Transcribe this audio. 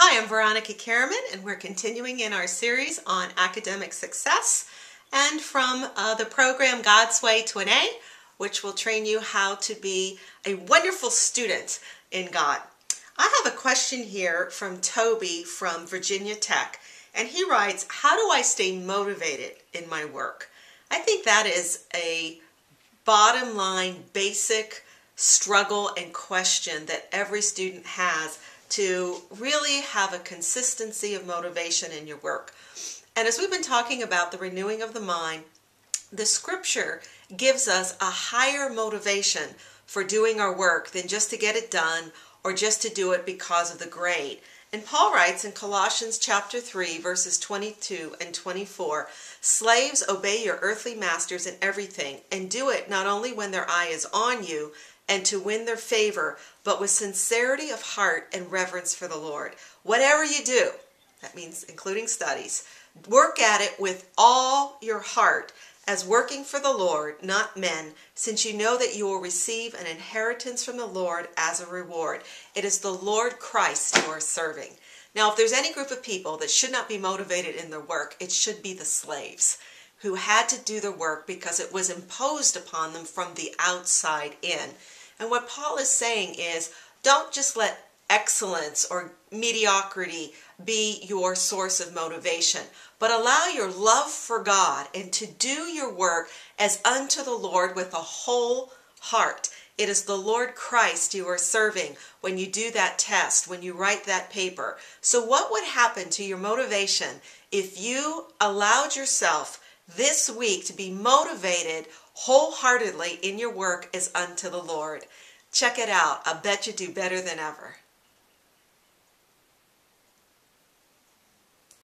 Hi, I'm Veronica Karaman, and we're continuing in our series on academic success and from uh, the program God's Way to an A, which will train you how to be a wonderful student in God. I have a question here from Toby from Virginia Tech, and he writes, How do I stay motivated in my work? I think that is a bottom line, basic struggle and question that every student has to really have a consistency of motivation in your work. And as we've been talking about the renewing of the mind, the scripture gives us a higher motivation for doing our work than just to get it done or just to do it because of the grade. And Paul writes in Colossians chapter 3 verses 22 and 24, Slaves obey your earthly masters in everything and do it not only when their eye is on you and to win their favor, but with sincerity of heart and reverence for the Lord. Whatever you do, that means including studies, work at it with all your heart as working for the Lord, not men, since you know that you will receive an inheritance from the Lord as a reward. It is the Lord Christ you are serving. Now, if there's any group of people that should not be motivated in their work, it should be the slaves who had to do the work because it was imposed upon them from the outside in. And what Paul is saying is don't just let excellence or mediocrity be your source of motivation, but allow your love for God and to do your work as unto the Lord with a whole heart. It is the Lord Christ you are serving when you do that test, when you write that paper. So, what would happen to your motivation if you allowed yourself this week to be motivated wholeheartedly in your work as unto the Lord. Check it out. I bet you do better than ever.